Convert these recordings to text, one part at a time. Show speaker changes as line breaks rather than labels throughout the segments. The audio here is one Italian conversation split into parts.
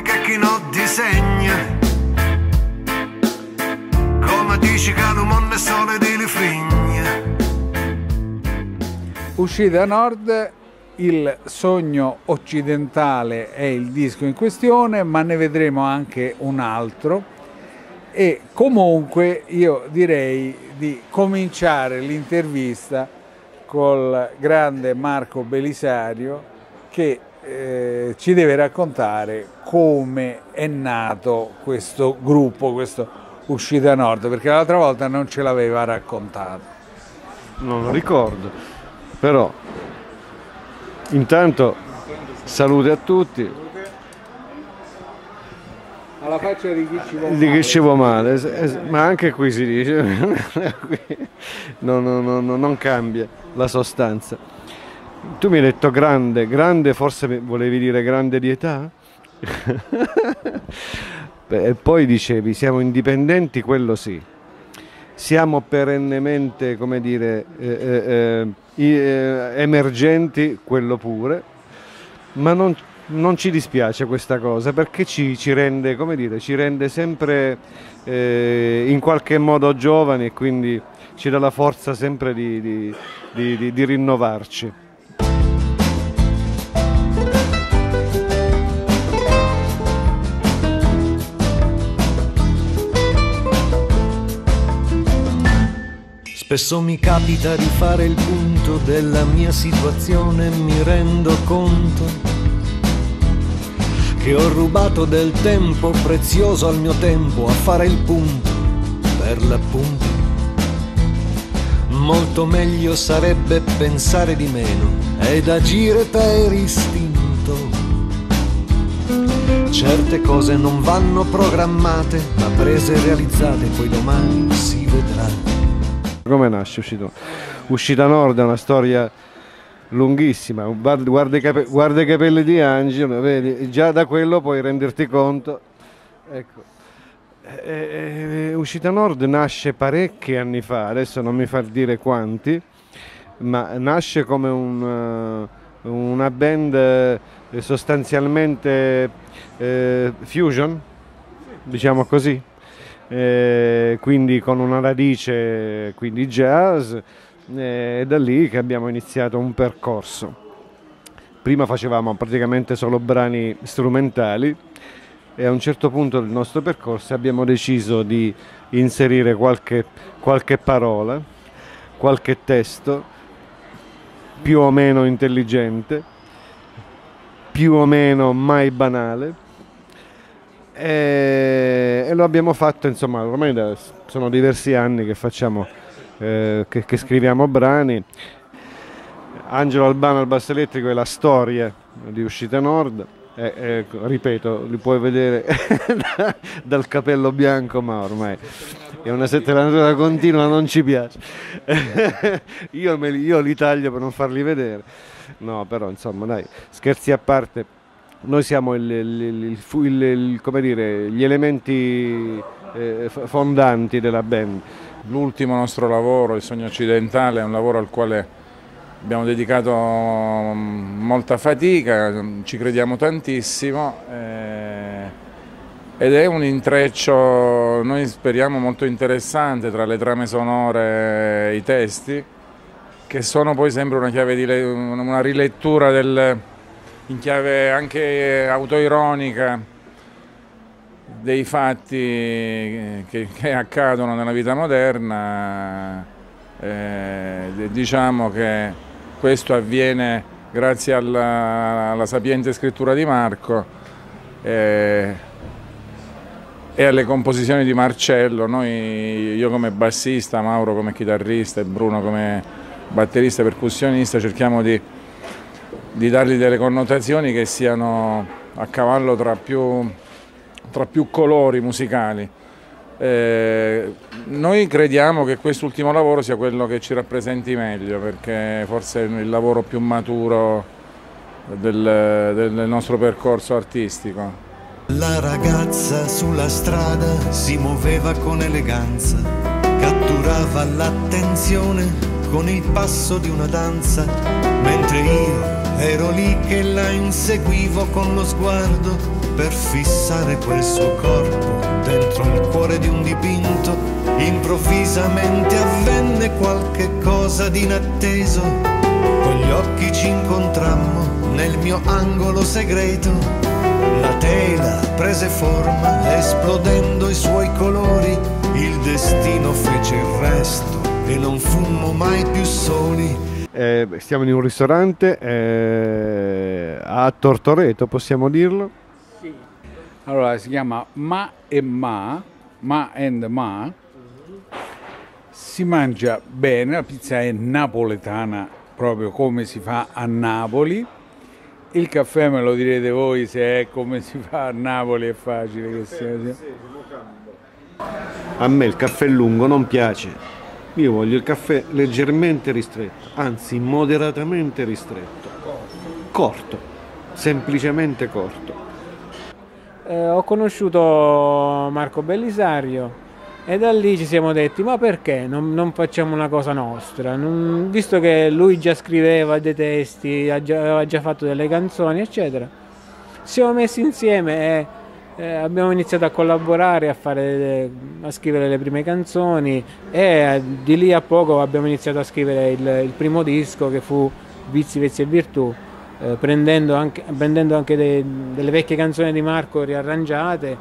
fabbrica chi non disegna. Come dici che non monne sole di lifrigna
uscì da nord il sogno occidentale è il disco in questione ma ne vedremo anche un altro. E comunque io direi di cominciare l'intervista col grande Marco Belisario che eh, ci deve raccontare come è nato questo gruppo, questo Uscita Nord, perché l'altra volta non ce l'aveva raccontato.
Non lo ricordo, però intanto salute a tutti.
Alla faccia di chi ci vuole
Di chi ci vuole male, ma anche qui si dice, no, no, no, non cambia la sostanza. Tu mi hai detto grande, grande forse volevi dire grande di età? e poi dicevi siamo indipendenti, quello sì. Siamo perennemente, come dire, eh, eh, eh, emergenti, quello pure, ma non, non, ci dispiace questa cosa perché ci, ci, rende, come dire, ci rende sempre eh, in qualche modo giovani e quindi ci dà la forza sempre di, di, di, di rinnovarci.
Spesso mi capita di fare il punto della mia situazione e mi rendo conto che ho rubato del tempo prezioso al mio tempo a fare il punto per l'appunto. Molto meglio sarebbe pensare di meno ed agire per istinto. Certe cose non vanno programmate, ma prese e realizzate, poi domani si vedrà.
Come nasce Uscita, Uscita Nord? è una storia lunghissima, guarda, i, cape, guarda i, capelli di Angelo, vedi, già da quello puoi renderti conto. Ecco. E, e, Uscita Nord nasce parecchi anni fa, adesso non mi far dire quanti, ma nasce come un, una band eh, sostanzialmente eh, fusion, diciamo così, eh, quindi con una radice quindi jazz eh, è da lì che abbiamo iniziato un percorso. Prima facevamo praticamente solo brani strumentali e a un certo punto del nostro percorso abbiamo deciso di inserire qualche, qualche parola, qualche testo più o meno intelligente, più o meno mai banale e, e lo abbiamo fatto, insomma, ormai da, sono diversi anni che facciamo, eh, che, che scriviamo brani. Angelo Albano al basso elettrico è la storia di Uscita Nord. Eh, eh, ripeto, li puoi vedere dal capello bianco, ma ormai è una settelatura continua, non ci piace. io, me, io li taglio per non farli vedere. No, però insomma, dai, scherzi a parte noi siamo il, il, il, dire, gli elementi eh, fondanti della band.
L'ultimo nostro lavoro, Il Sogno Occidentale, è un lavoro al quale abbiamo dedicato mm, molta fatica, ci crediamo tantissimo eh, ed è un intreccio, noi speriamo molto interessante tra le trame sonore e i testi, che sono poi sempre una chiave di una rilettura del, in chiave anche autoironica dei fatti che, che accadono nella vita moderna, eh, diciamo che questo avviene grazie alla, alla sapiente scrittura di Marco eh, e alle composizioni di Marcello. Noi, io come bassista, Mauro come chitarrista e Bruno come batterista e percussionista cerchiamo di di dargli delle connotazioni che siano a cavallo tra più, tra più colori musicali. Eh, noi crediamo che quest'ultimo lavoro sia quello che ci rappresenti meglio perché forse è il lavoro più maturo del, del nostro percorso artistico.
La ragazza sulla strada si muoveva con eleganza, catturava l'attenzione con il passo di una danza, mentre io Ero lì che la inseguivo con lo sguardo per fissare quel suo corpo dentro il cuore di un dipinto Improvvisamente avvenne qualche cosa di inatteso, con gli occhi ci incontrammo nel mio angolo segreto. La tela prese forma, esplodendo i suoi colori, il destino fece il resto e non fummo mai più soli.
Eh, stiamo in un ristorante eh, a Tortoreto, possiamo dirlo?
Allora si chiama Ma e Ma, Ma and Ma. Si mangia bene, la pizza è napoletana, proprio come si fa a Napoli. Il caffè me lo direte voi se è come si fa a Napoli, è facile che sia.
A me il caffè lungo non piace. Io voglio il caffè leggermente ristretto, anzi moderatamente ristretto. Corto, semplicemente corto.
Eh, ho conosciuto Marco Bellisario e da lì ci siamo detti ma perché non, non facciamo una cosa nostra? Non- visto che lui già scriveva dei testi, aveva già fatto delle canzoni eccetera, siamo messi insieme e eh, abbiamo iniziato a collaborare, a, fare, a scrivere le prime canzoni e eh, di lì a poco abbiamo iniziato a scrivere il, il primo disco che fu Vizi, Vezzi e Virtù, eh, prendendo anche, prendendo anche dei- delle vecchie canzoni di Marco riarrangiate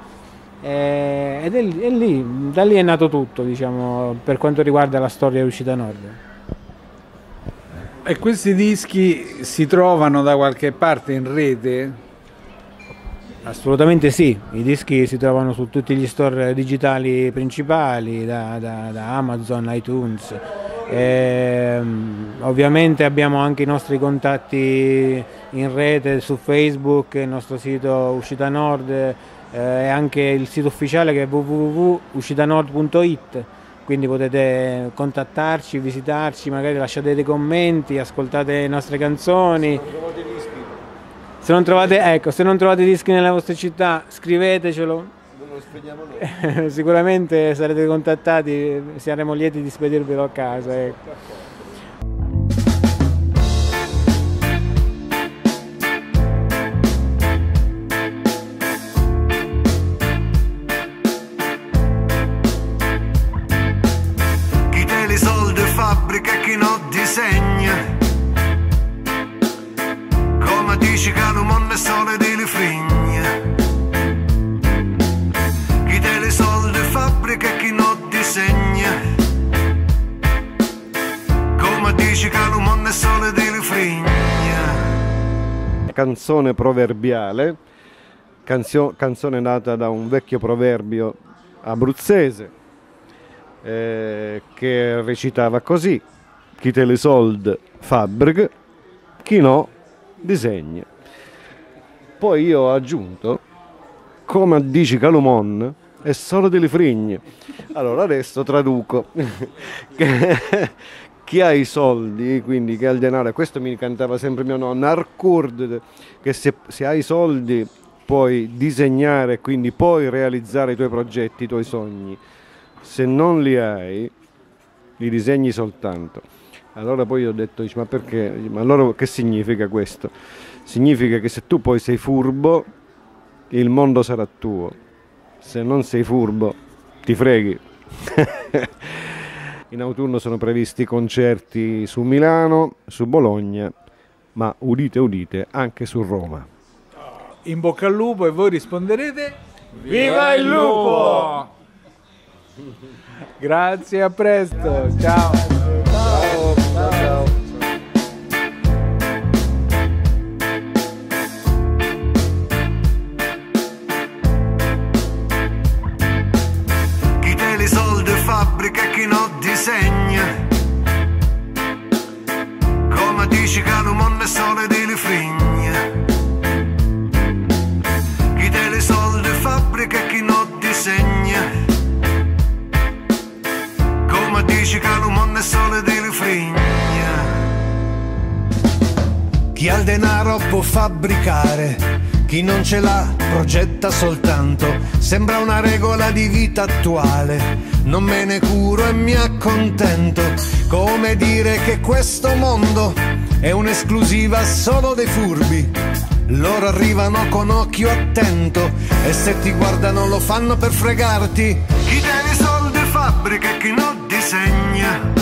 eh, ed è, è lì, da lì è nato tutto diciamo, per quanto riguarda la storia di Uscita Nord.
E questi dischi si trovano da qualche parte in rete?
Assolutamente sì, i dischi si trovano su tutti gli store digitali principali, da, da- da Amazon, iTunes. Ehm, ovviamente abbiamo anche i nostri contatti in rete su Facebook, il nostro sito Uscita Nord eh, e anche il sito ufficiale che è www.uscitanord.it, quindi potete contattarci, visitarci, magari lasciate dei commenti, ascoltate le nostre canzoni. Se non trovate, ecco, se non trovate dischi nella vostra città, scrivetecelo. Sicuramente sarete contattati, saremo lieti di spedirvelo a casa. ecco.
Canzone proverbiale, canzio- canzone nata da un vecchio proverbio abruzzese eh, che recitava così: Chi te le sold fabbrica, chi no disegna. Poi io ho aggiunto, come dici Calumon, è solo delle frigne. Allora adesso traduco. Chi ha i soldi, quindi chi ha il denaro, questo mi cantava sempre mio nonno, Arcurd, che se, se hai i soldi puoi disegnare, quindi puoi realizzare i tuoi progetti, i tuoi sogni. Se non li hai, li disegni soltanto. Allora poi ho detto, ma perché? Ma allora che significa questo? Significa che se tu poi sei furbo, il mondo sarà tuo. Se non sei furbo, ti freghi. In autunno sono previsti concerti su Milano, su Bologna, ma udite udite anche su Roma.
In bocca al lupo e voi risponderete?
Viva il lupo!
Grazie, a presto. Ciao. Ciao.
Può fabbricare, chi non ce l'ha progetta soltanto. Sembra una regola di vita attuale, non me ne curo e mi accontento. Come dire che questo mondo è un'esclusiva solo dei furbi. Loro arrivano con occhio attento e se ti guardano lo fanno per fregarti.
Chi li soldi fabbrica
e chi non disegna.